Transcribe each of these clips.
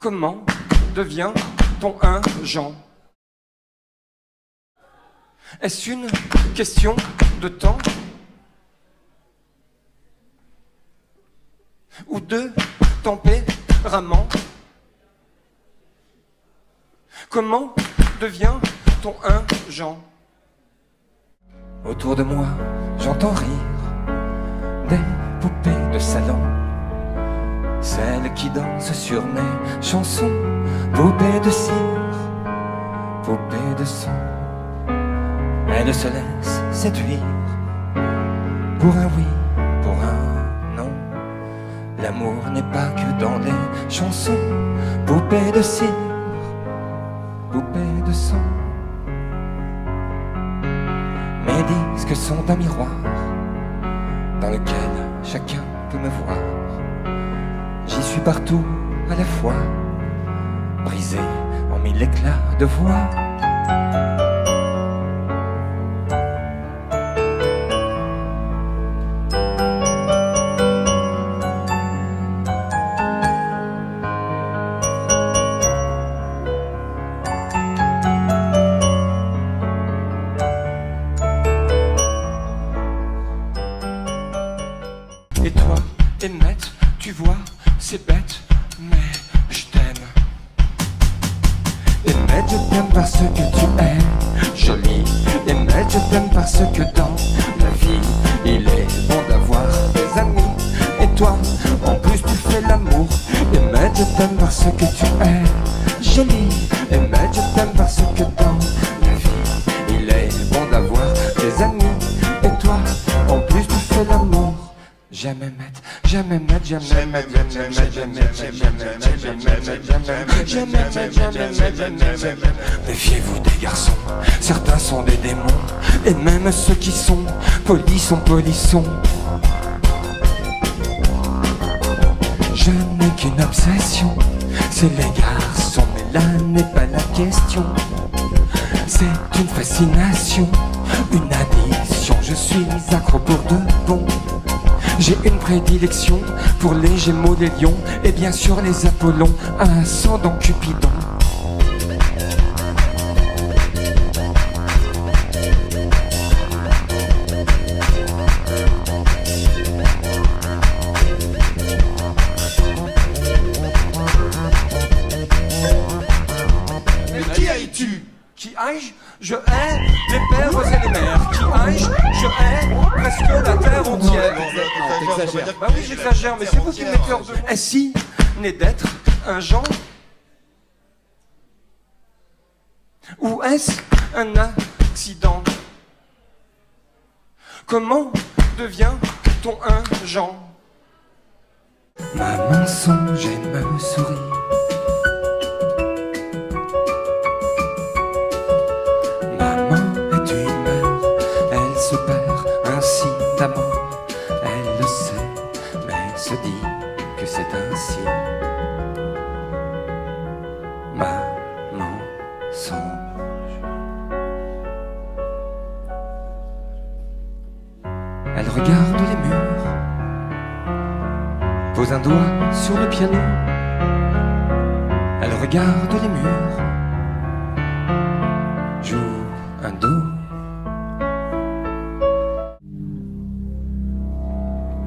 Comment devient-on un Jean? Est-ce une question de temps? Ou de tempérament? Comment devient-on un Jean? Autour de moi, j'entends rire des poupées de salon. Celles qui dansent sur mes chansons, poupées de cire, poupées de sang. Elles se laissent séduire pour un oui, pour un non. L'amour n'est pas que dans les chansons, poupées de cire, poupées de sang. Mes disques sont un miroir dans lequel chacun peut me voir. J'y suis partout à la fois, brisé en mille éclats de voix. Je t'aime parce que dans la vie, il est bon d'avoir des amis. Et toi, en plus, tu fais l'amour. Emmett, je t'aime parce que tu es Jamais mettre, jamais mettre, jamais mettre, jamais mettre, jamais mettre, jamais mettre, jamais mettre, jamais mettre, jamais. Méfiez-vous des garçons, certains sont des démons, et même ceux qui sont polis sont polissons. Je n'ai qu'une obsession, c'est les garçons, mais là n'est pas la question. C'est une fascination, une addiction, je suis accro pour de bon. J'ai une prédilection pour les gémeaux des lions et bien sûr les Apollons, un ascendant Cupidon. Bah oui, j'exagère, mais c'est vous qui mettez hors de. Est-ce né d'être un genre Ou est-ce un accident? Comment devient-on un genre Ma mensonge et me sourit. Elle regarde les murs, joue un do.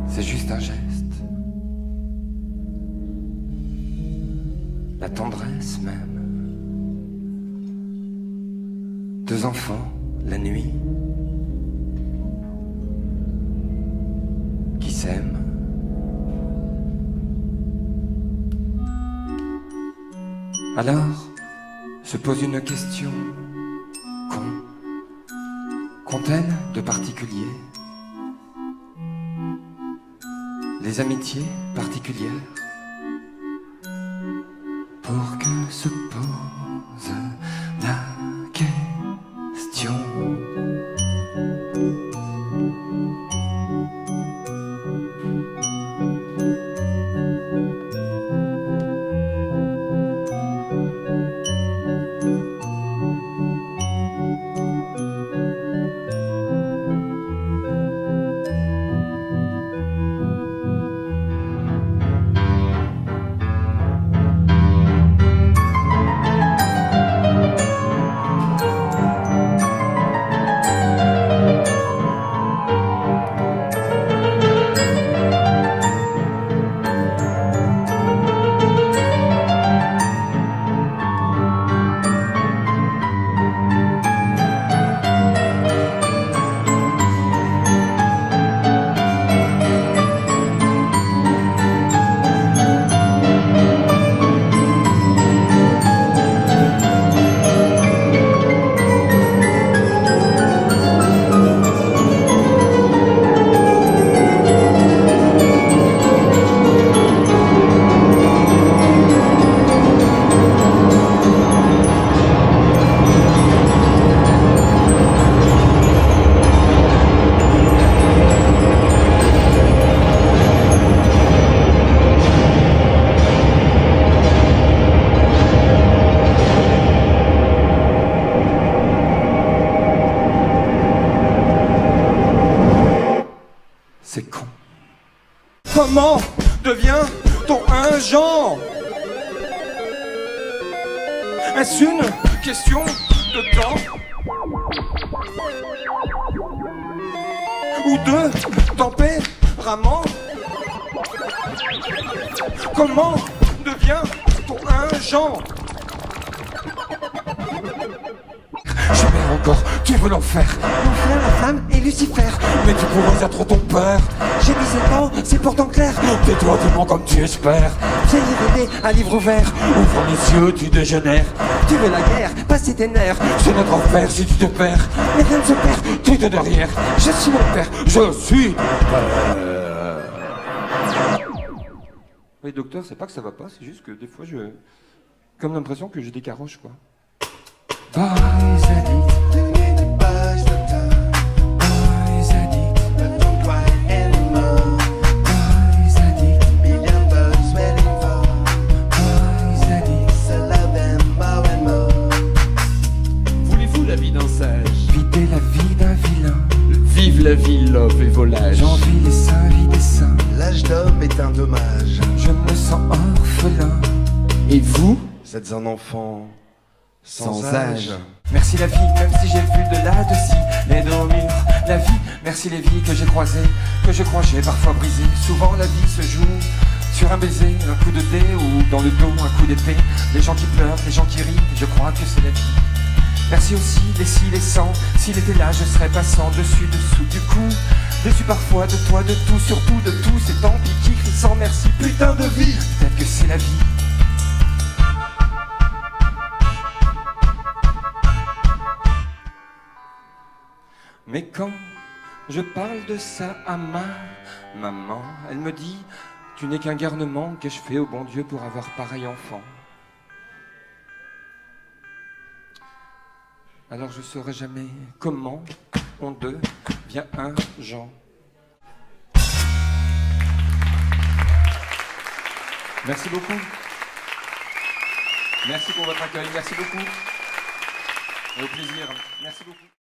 C'est juste un geste. La tendresse même. Deux enfants, la nuit, qui s'aiment. Alors, se pose une question. Qu'ont qu'ont-elles de particulier Les amitiés particulières Pour que se pose Comment devient-on un genre? Est-ce une question de temps? Ou de tempérament? Comment devient-on un genre? Encore, tu veux l'enfer L'enfer, la femme et Lucifer. Mais tu pourrais être ton père J'ai 17 ans, c'est pourtant clair. Tais-toi, dis-moi comme tu espères Vieille rêver, à livre ouvert. Ouvre les yeux, tu dégénères Tu veux la guerre, passer tes nerfs. C'est notre enfer si tu te perds Mais rien ne se perd. Tu es de derrière Je suis mon père. Je suis Oui, docteur, c'est pas que ça va pas, c'est juste que des fois, je... Comme l'impression que j'ai des caroches, quoi. Vive la vie, love et volage. J'envie les seins, vie des seins L'âge d'homme est un dommage. Je me sens orphelin Et vous Vous êtes un enfant sans, Sans âge. âge. Merci la vie, même si j'ai vu de là-dessus les dos au mur. La vie, merci les vies que j'ai croisées, que je crois j'ai parfois brisées. Souvent la vie se joue sur un baiser, un coup de dé ou dans le dos un coup d'épée. Les gens qui pleurent, les gens qui rient, je crois que c'est la vie. Merci aussi les si, les sans. S'il était là, je serais passant dessus, dessous. Du coup, déçu parfois de toi, de tout, surtout de tout. C'est tant pis qui sans merci, putain de vie. Peut-être que c'est la vie. Mais quand je parle de ça à ma maman, elle me dit Tu n'es qu'un garnement que je fais au bon Dieu pour avoir pareil enfant. Alors je saurai jamais comment on devient un Jean. Merci beaucoup. Merci pour votre accueil. Merci beaucoup. Au plaisir. Merci beaucoup.